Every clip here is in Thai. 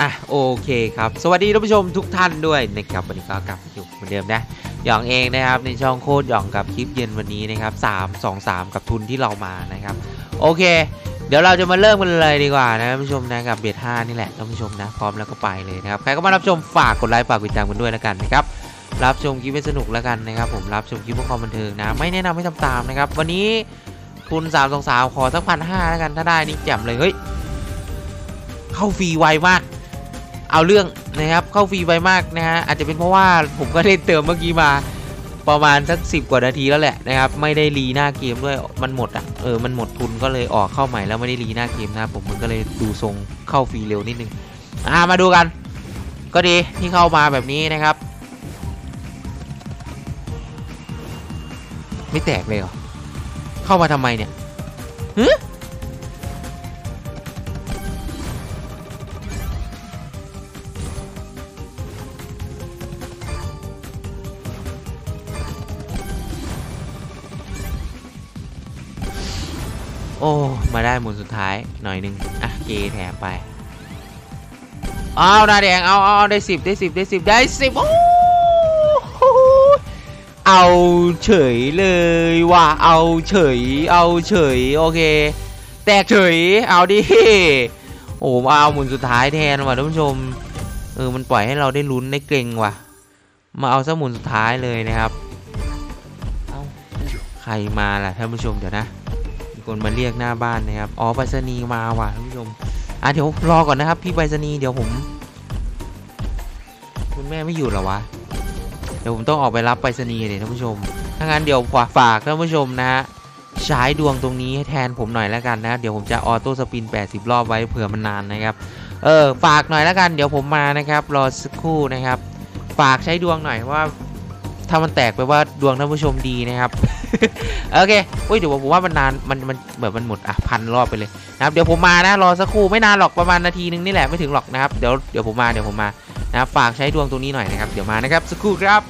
อะโอเคครับ สวัสดีท่านผู้ชมทุกท่านด้วยนะครับวันนี้ก็กลับมาอยู่เหมือนเดิมนะหยองเองนะครับในช่องโคตรหยองกับคลิปเย็นวันนี้นะครับ3 2 3กับทุนที่เรามานะครับ โอเค เดี๋ยวเราจะมาเริ่มกันเลยดีกว่านะท่านผู้ชมนะกับเบียดห้านี่แหละท่านผู้ชมนะพร้อมแล้วก็ไปเลยนะครับใครก็มารับชมฝากกดไลค์ฝากกดติดตามกันด้วยแล้วกันนะครับรับชมคลิปให้สนุกแล้วกันนะครับ ผมรับชมคลิปเพื่อความบันเทิงนะ ไม่แนะนำให้ทำตามนะครับ วันนี้ทุน3 2 3ขอสักพันห้าแล้วกันถ้าได้นี่แจ่มเลยเฮ้ยเข้าฟรีไวมาก เอาเรื่องนะครับเข้าฟรีไวมากนะฮะอาจจะเป็นเพราะว่าผมก็เล่นเติมเมื่อกี้มาประมาณสักสิกว่านาทีแล้วแหละนะครับไม่ได้รีหน้าเกมด้วยมันหมดอะเออมันหมดทุนก็เลยออกเข้าใหม่แล้วไม่ได้รีหน้าเกมนะผมมันก็เลยดูทรงเข้าฟรีเร็วนิดนึงอ่ามาดูกัน ก็ดีที่เข้ามาแบบนี้นะครับ ไม่แตกเลยเหรอเข้ามาทำไมเนี่ยฮึ อ้มาได้หมุนสุดท้ายหน่อยหนึ่งอะเกแถมไปเอาหน้าแดงเอาเอาได้สิบได้สิบได้สิบได้สิบโอ้โหเอาเฉยเลยว่ะเอาเฉย เอาเฉยโอเค แตกเฉยเอาดิโอ้มาเอาหมุนสุดท้ายแทนว่ะท่านผู้ชมเออมันปล่อยให้เราได้ลุ้นได้เกรงว่ะ มาเอาสมุนสุดท้ายเลยนะครับเอาใครมาล่ะท่านผู้ชมเดี๋ยวนะ คนมาเรียกหน้าบ้านนะครับอ๋อไปรษณีย์มาว่ะท่านผู้ชมอะเดี๋ยวรอก่อนนะครับ พี่ไปรษณีย์เดี๋ยวผม คุณแม่ไม่อยู่หรอวะเดี๋ยวผมต้องออกไปรับไปรษณีย์เลยท่านผู้ชมถ้างั้นเดี๋ยวฝากฝากท่านผู้ชมนะฮะใช้ดวงตรงนี้ให้แทนผมหน่อยแล้วกันนะ เดี๋ยวผมจะออโต้สปิน 80 รอบไว้เผื่อมันนานนะครับ เออฝากหน่อยแล้วกัน เดี๋ยวผมมานะครับ รอสักครู่นะครับ ฝากใช้ดวงหน่อยว่า ถ้ามันแตกไปว่าดวงท่านผู้ชมดีนะครับ โอเคอุ้ยเดี๋ยวผมว่ามันนาน มันมันแบบมันหมดอะพันรอบไปเลยนะครับ เดี๋ยวผมมานะ รอสักครู่ไม่นานหรอกประมาณนาทีนึงนี่แหละไม่ถึงหรอกนะครับ เดี๋ยวเดี๋ยวผมมาเดี๋ยวผมมานะครับฝากใช้ดวงตรงนี้หน่อยนะครับ เดี๋ยวมานะครับสักครู่ครับ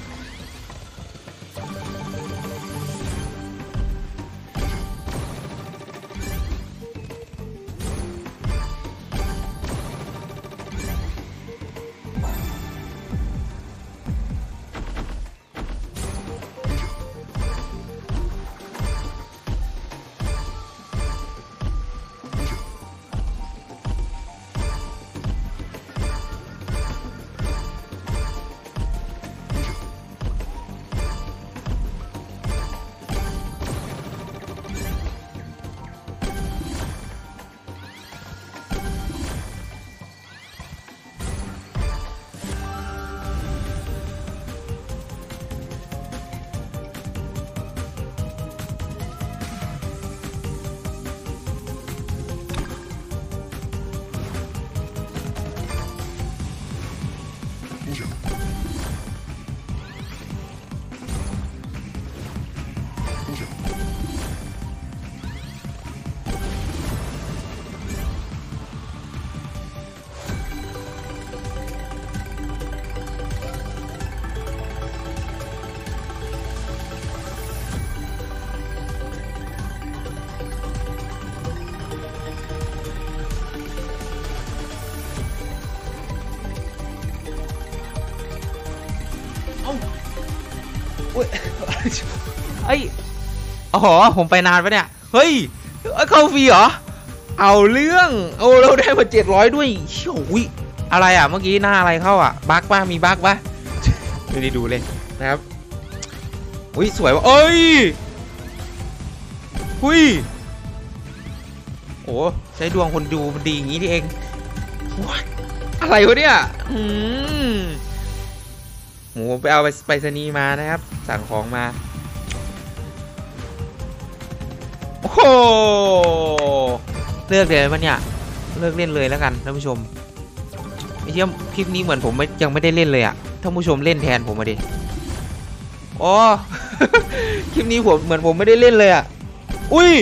Tchau. อุ้ยเอ้ยอ๋อผมไปนานปะเนี่ย เฮ้ยเอ้ย เข้าฟรีเหรอ เอาเรื่องโอ้เราได้มาเจ็ดร้อยด้วยเชี่ยววิอะไรอะ เมื่อกี้หน้าอะไรเข้าอะ บั๊กป่ะ มีบั๊กป่ะไม่ได้ดูเลยนะครับอุ้ยสวยว่ะเอ้ยหุยโอ้ใช้ดวงคนดูมันดีอย่างนี้ที่เอง What? อะไรวะเนี่ยอืม มูไปเอาไปไปรษณีมานะครับ สั่งของมา โอ้โหเลือกเลยมันเนี่ย เลิกเล่นเลยแล้วกันท่านผู้ชมไอ้เชี่ยคลิปนี้เหมือนผมไม่ยังไม่ได้เล่นเลยอะท่านผู้ชมเล่นแทนผมมาดิอ๋อคลิปนี้ผมเหมือนผมไม่ได้เล่นเลยอะอุ้ย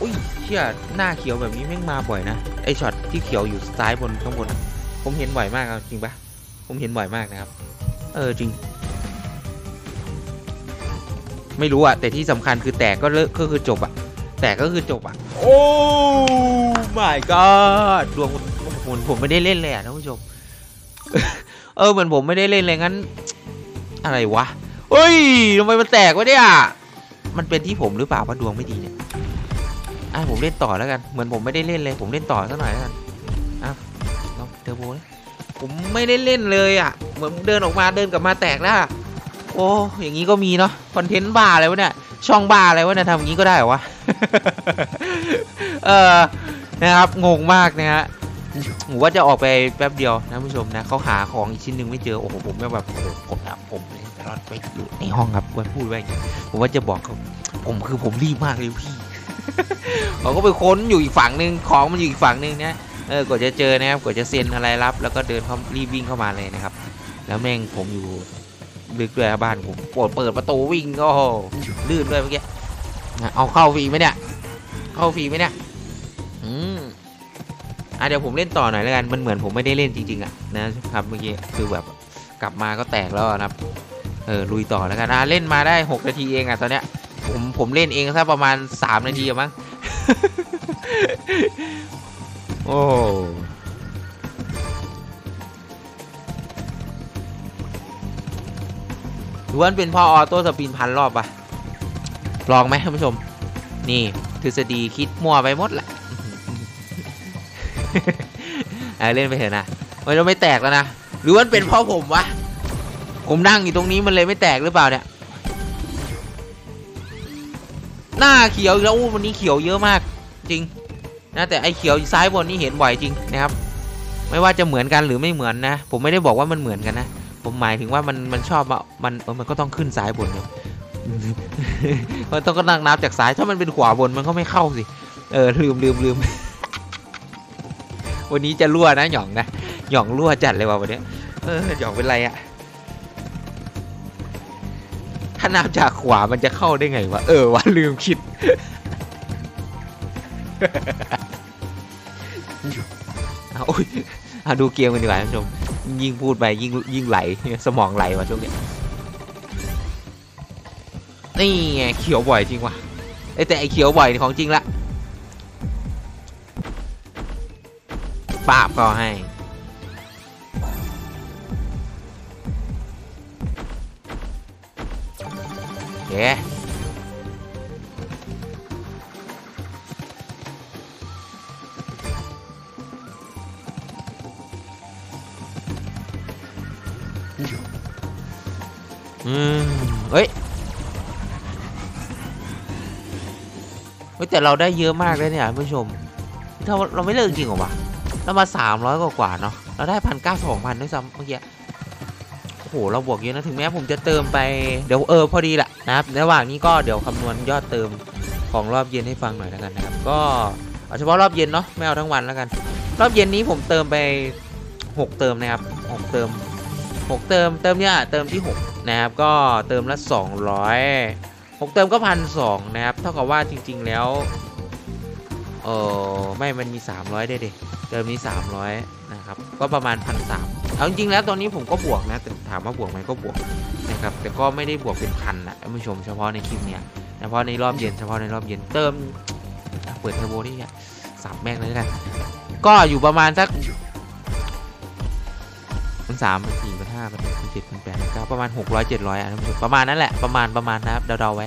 อุ้ยเชี่ยหน้าเขียวแบบนี้แม่งมาบ่อยนะไอช็อตที่เขียวอยู่ซ้ายบนข้างบน ผมเห็นบ่อยมากจริงปะผมเห็นบ่อยมากนะครับ เออจริง ไม่รู้อะแต่ที่สำคัญคือแตกก็เลิกก็คือจบอะแต่ก็คือจบอะโอ้ my god ดวงผมผมไม่ได้เล่นเลยอะท่านผู้ชมเออเหมือนผมไม่ได้เล่นเลยงั้น อะไรวะเฮ้ยทำไมมันแตกวะเนี่ยมันเป็นที่ผมหรือเปล่าว่าดวงไม่ดีเนี่ย อะผมเล่นต่อแล้วกัน เหมือนผมไม่ได้เล่นเลย ผมเล่นต่อสักหน่อยแล้วกันอะลองเทอร์โบผมไม่ได้เล่นเลยอะ เหมือนเดินออกมาเดินกลับมาแตกแล้วโอ้อย่างนี้ก็มีเนาะคอนเทนต์บ้าอะไรวะเนี่ยช่องบ้าอะไรวะเนี่ยทำอย่างนี้ก็ได้เหรอวะเออนะครับงงมากนะฮะผมว่าจะออกไปแป๊บเดียวนะผู้ชมนะเขาหาของอีกชิ้นหนึ่งไม่เจอโอ้โหผมแบบโอ้โหผมนะผมเลยรอดไปอยู่ในห้องครับควรพูดไว้ผมว่าจะบอกเขาผมคือผมรีบมากเลยพี่ เขาก็ไปค้นอยู่อีกฝั่งหนึ่งของมันอยู่อีกฝั่งหนึ่งนะเออกว่าจะเจอนะครับกว่าจะเซ็นอะไรรับ แล้วก็เดินเขารีบวิ่งเข้ามาเลยนะครับ แล้วแม่งผมอยู่ลึกด้วยบ้านผมปวดเปิดประตูวิ่งก็ลื่นด้วยเมื่อกี้เอาเข้าฟรีไหมเนี่ย เข้าฟรีไหมเนี่ยอืมอะเดี๋ยวผมเล่นต่อหน่อยแล้วกันมันเหมือนผมไม่ได้เล่นจริงๆอะนะครับเมื่อกี้คือแบบกลับมาก็แตกแล้วนะครับเออลุยต่อแล้วกันอะเล่นมาได้ 6 นาทีเองอะตอนเนี้ย ผมผมเล่นเองสักประมาณ3นาทีอะมั้ง โอ้ดูว่าเป็นพ่อ auto spin พันรอบปะลองไหมท่านผู้ชม นี่ทฤษฎีคิดมั่วไปหมดแหละเออเล่นไปเถอะนะมันจะไม่แตกแล้วนะ หรือว่าเป็นเพราะผมวะ ผมนั่งอยู่ตรงนี้มันเลยไม่แตกหรือเปล่าเนี่ย หน้าเขียวอีกแล้ววันนี้เขียวเยอะมากจริงนะแต่ไอเขียวซ้ายบนนี่เห็นบ่อยจริงนะครับ ไม่ว่าจะเหมือนกันหรือไม่เหมือนนะ ผมไม่ได้บอกว่ามันเหมือนกันนะ ผมหมายถึงว่ามันมันชอบมามันเออมันก็ต้องขึ้นซ้ายบนเนี่ยมันต้องก็นั่งนับจากซ้ายถ้ามันเป็นขวาบนมันก็ไม่เข้าสิ เออลืมลืมลืมวันนี้จะรั่วนะหย่องนะหย่องรั่วจัดเลยว่ะวันนี้เออหย่องเป็นไรอะถ้ นับจากขวามันจะเข้าได้ไงวะ เออวะลืมคิด เอาอุ๊ยเอาดูเกมกันดีกว่าท่านผู้ชม ยิ่งพูดไปยิ่งยิ่งไหล สมองไหลว่ะช่วงเนี้ยนี่ไงเขียวบ่อยจริงว่ะเอ้ยแต่ไอเขียวบ่อยนี่ของจริงละปาบก็ให้ เคอืมเฮ้ยเฮ้ยแต่เราได้เยอะมากเลยเนี่ยผู้ชมถ้าเราไม่เลิกจริงหรอวะเรามา 300 กว่ากว่าๆเนาะเราได้พันเก้าสองพันด้วยซ้ำเมื่อกี้ โอ้โหเราบวกเยอะนะถึงแม้ผมจะเติมไปเดี๋ยวเออพอดีแหละนะครับระหว่างนี้ก็เดี๋ยวคำนวณยอดเติมของรอบเย็นให้ฟังหน่อยแล้วกันนะครับ ก็เอาเฉพาะรอบเย็นเนาะไม่เอาทั้งวันแล้วกัน รอบเย็นนี้ผมเติมไป 6 เติมนะครับ6เติม 6 เติมเติมเนี่ยเติมที่ 6 นะครับก็เติมละ 200 6 เติมก็พันสองนะครับเท่ากับว่าจริง ๆแล้วเออไม่มันมี 300ได้ดิเติมนี้ 300 นะครับ ก็ประมาณพันสาม เอาจริงแล้วตอนนี้ผมก็บวกนะแต่ถามว่าบวกไหมก็บวกนะครับแต่ก็ไม่ได้บวกเป็นพันนะท่านผู้ชมเฉพาะในคลิปเนี้ยเฉพาะในรอบเย็นเฉพาะในรอบเย็นเติมเปิดเทอร์โบนี่เนี่ยสับแม่งเลยแล้วกันก็อยู่ประมาณสักมันสามมันสี่มันห้ามันหกมันเจ็ดมันแปดมันเก้าประมาณหกร้อยเจ็ดร้อยอะท่านผู้ชมประมาณนั้นแหละประมาณประมาณนะครับเดาๆไว้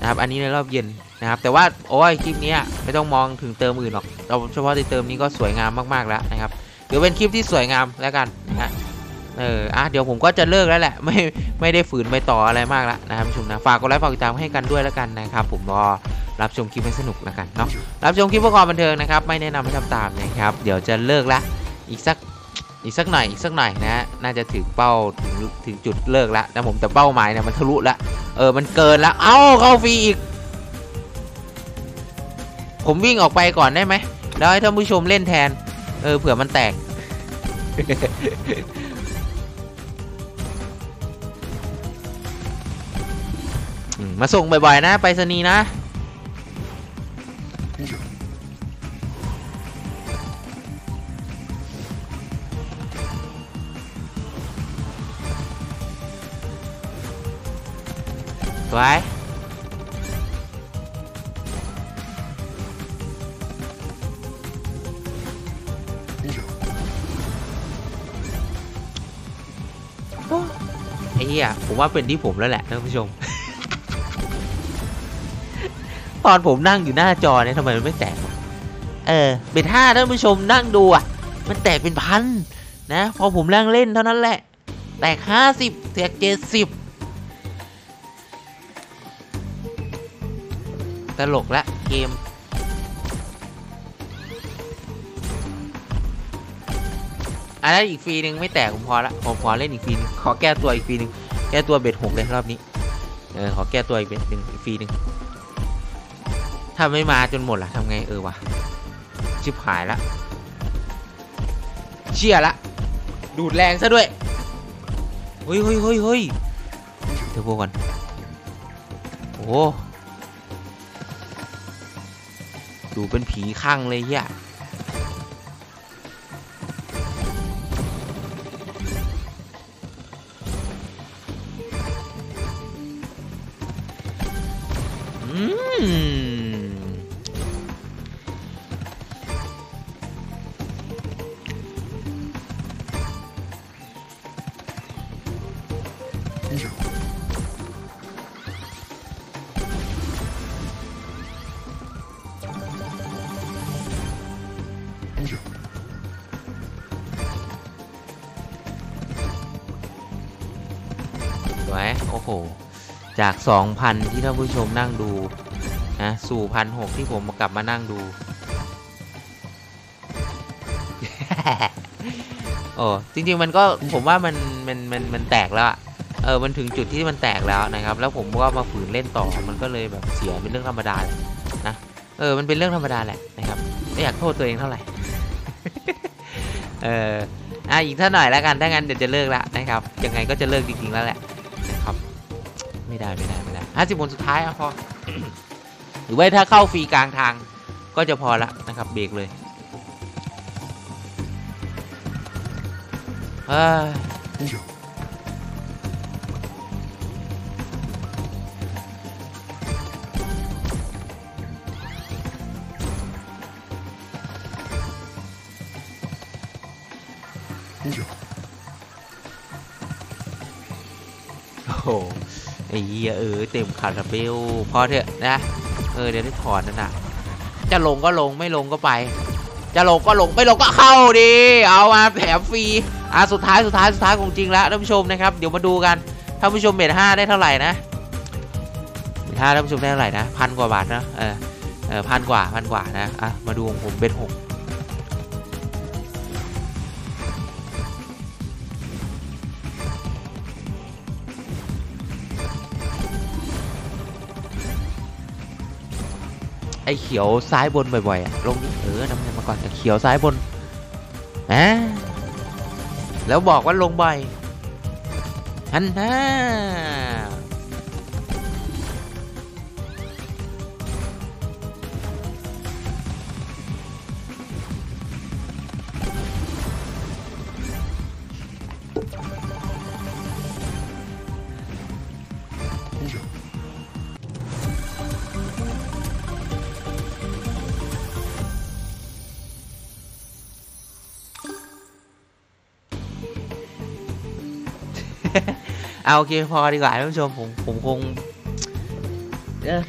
นะครับอันนี้ในรอบเย็นนะครับแต่ว่าโอ้ยคลิปนี้ไม่ต้องมองถึงเติมอื่นหรอกเราเฉพาะที่เติมนี้ก็สวยงามมากๆแล้วนะครับ เดี๋ยวเป็นคลิปที่สวยงามแล้วกันนะฮะเอออะเดี๋ยวผมก็จะเลิกแล้วแหละ ไม่ไม่ได้ฝืนไปต่ออะไรมากแล้วนะครับผู้ชมนะฝากกดไลค์ฝากติดตามให้กันด้วยแล้วกันนะครับ ผมรอรับชมคลิปให้สนุกแล้วกันเนาะรับชมคลิปเพื่อความบันเทิงนะครับไม่แนะนำให้ทำตามนะครับเดี๋ยวจะเลิกละอีกสักอีกสักหน่อยอีกสักหน่อยนะน่าจะถึงเป้าถึงถึงจุดเลิกแล้วนะผมแต่เป้าหมายเนี่ยมันทะลุละเออมันเกินล้วเอ้าเข้าฟรีอีก ผมวิ่งออกไปก่อนได้ไหมแล้วให้ท่านผู้ชมเล่นแทน เออเผื่อมันแตก มาส่งบ่อยๆนะ ไปรษณีนะสว เฮียผมว่าเป็นที่ผมแล้วแหละท่านผู้ชม ตอนผมนั่งอยู่หน้าจอเนี่ยทำไมมันไม่แตกวะเออเบ็ดห้าท่านผู้ชมนั่งดูอะ มันแตกเป็นพันนะ พอผมนั่งเล่นเท่านั้นแหละ แตกห้าสิบแตกเจ็ดสิบตลกละเกมอันนั้นอีกฟรีหนึ่งไม่แตกผมพอละผมขอเล่นอีกฟรีหนึงขอแก้ตัวอีกฟรีหนึ่ง แก้ตัวเบ็ดหกเลยรอบนี้ เออขอแก้ตัวอีกเบ็ดหนึ่งอีกฟรีหนึ่งถ้าไม่มาจนหมดล่ะทำไงเออวะชิบหายละเชี่ยละ ดูดแรงซะด้วยเฮ้ยเฮ้ยเฮ้ยเฮ้ยเดี๋ยวพวกก่อนโอ้ดูเป็นผีข้างเลยเฮีย จาก 2,000 ที่ท่านผู้ชมนั่งดูนะสู่พันหกที่ผมกลับมานั่งดู โอ้จริง ๆ มันก็ผมว่ามันมันมันมันแตกแล้วเออมันถึงจุดที่มันแตกแล้วนะครับ แล้วผมก็มาฝืนเล่นต่อมันก็เลยแบบเสียเป็นเรื่องธรรมดาแหละนะเออมันเป็นเรื่องธรรมดาแหละนะครับไม่อยากโทษตัวเองเท่าไหร่เอออะอีกท่าหน่อยแล้วกันถ้างั้นเดี๋ยวจะเลิกละนะครับยังไงก็จะเลิกจริงๆแล้วแหละ ได้ไม่ได้ไม่ได้ห้าสิบคนสุดท้ายอะพอหรือว่าถ้าเข้าฟรีกลางทางก็จะพอละนะครับเบรกเลยเฮ้ย ไอ้เหี้ยเออเต็มคาราเบลพอเถอะนะ เออเดี๋ยวได้ถอนนั่นน่ะ จะลงก็ลงไม่ลงก็ไป จะลงก็ลงไม่ลงก็เข้าดิเอามาแถมฟรีอะสุดท้ายสุดท้ายสุดท้ายของจริงแล้วท่านผู้ชมนะครับเดี๋ยวมาดูกันท่านผู้ชมเบ็ดห้าได้เท่าไหร่นะเบ็ดห้าท่านผู้ชมได้เท่าไหร่นะพันกว่าบาทนะเออเออพันกว่าพันกว่านะอะมาดูของผมเบ็ดหก อ้เขียวซ้ายบนบ่อยๆลงเออนำเงินมาก่อนแต่เขียวซ้ายบนอ่าแล้วบอกว่าลงบ่อยฮันน่า เอาโอเคพอดีกว่าท่านผู้ชมผมผมคง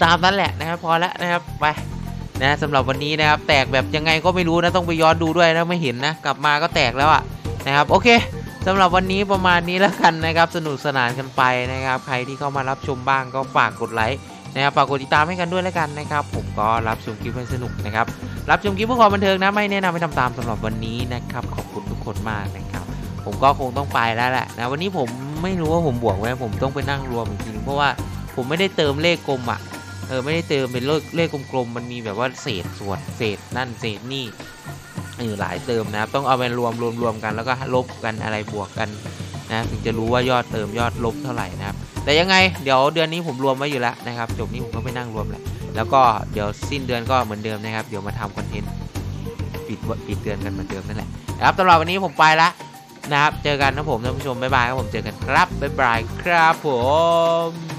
ตามนั้นแหละนะครับ พอแล้วนะครับไปนะสำหรับวันนี้นะครับ แตกแบบยังไงก็ไม่รู้นะต้องไปย้อนดูด้วยนะไม่เห็นนะ กลับมาก็แตกแล้วอะนะครับ โอเคสำหรับวันนี้ประมาณนี้แล้วกันนะครับ สนุกสนานกันไปนะครับ ใครที่เข้ามารับชมบ้างก็ฝากกดไลค์นะครับฝากกดติดตามให้กันด้วยแล้วกันนะครับ ผมก็รับชมคลิปให้สนุกนะครับ รับชมคลิปเพื่อความบันเทิงนะไม่แนะนำให้ทำตามสำหรับวันนี้นะครับ ขอบคุณทุกคนมากนะครับ ผมก็คงต้องไปแล้วแหละนะวันนี้ผม ไม่รู้ว่าผมบวกไว้ผมต้องไปนั่งรวมจริงๆเพราะว่าผมไม่ได้เติมเลขกลมอะเออไม่ได้เติมเป็นเลขเลขกลมๆมันมีแบบว่าเศษส่วนเศษนั่นเศษนี่เออหลายเติมนะครับต้องเอาไปรวมรวมรวมกันแล้วก็ลบกันอะไรบวกกันนะถึงจะรู้ว่ายอดเติมยอดลบเท่าไหร่นะครับแต่ยังไงเดี๋ยวเดือนนี้ผมรวมไว้อยู่แล้วนะครับจบนี้ผมก็ไปนั่งรวมแหละแล้วก็เดี๋ยวสิ้นเดือนก็เหมือนเดิมนะครับ เดี๋ยวมาทำคอนเทนต์ปิดปิดเดือนกันเหมือนเดิมนั่นแหละนะครับสำหรับวันนี้ผมไปละ นะครับ เจอกันนะผมท่านผู้ชมบ๊ายบายครับผมเจอกันครับบ๊ายบายครับผม